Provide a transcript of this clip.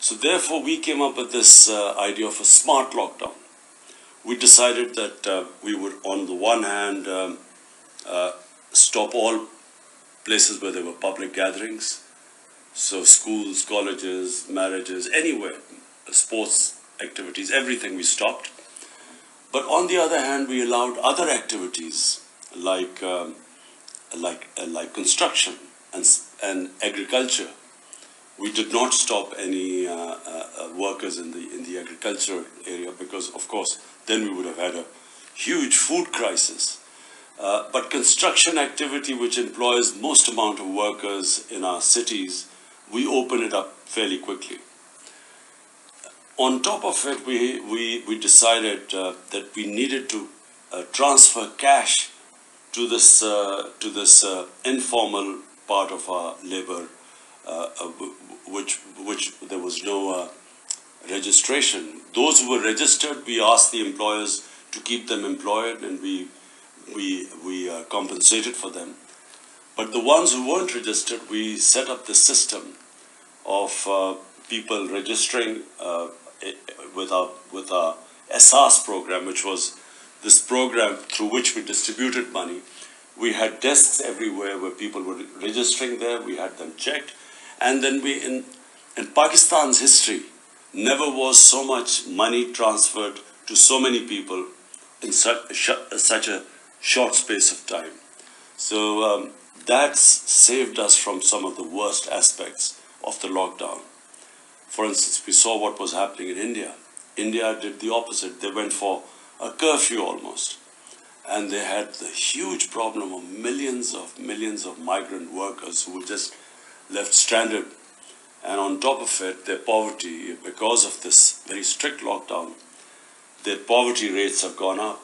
So therefore, we came up with this uh, idea of a smart lockdown. We decided that uh, we would, on the one hand, um, uh, stop all places where there were public gatherings, so schools, colleges, marriages, anywhere, sports activities, everything we stopped. But on the other hand, we allowed other activities like um, like uh, like construction and and agriculture. We did not stop any uh, uh, uh, workers in the in the agricultural area because, of course, then we would have had a huge food crisis. Uh, but construction activity, which employs most amount of workers in our cities, we open it up fairly quickly on top of it, we, we, we decided uh, that we needed to uh, transfer cash to this, to this informal part of our labor, Uh, uh, which, which there was no uh, registration. Those who were registered, we asked the employers to keep them employed and we, we, we compensated for them. But the ones who weren't registered, we set up the system of people registering uh, eh, eh, with our with our Ehsaas program, which was this program through which we distributed money. We had desks everywhere where people were registering there. We had them checked, and then we in in Pakistan's history never was so much money transferred to so many people in such, such a short space of time. So um, that's saved us from some of the worst aspects of the lockdown. For instance, we saw what was happening in India. India did the opposite. They went for a curfew almost. And they had the huge problem of millions of millions of migrant workers who were just left stranded. And on top of it, their poverty, because of this very strict lockdown, their poverty rates have gone up.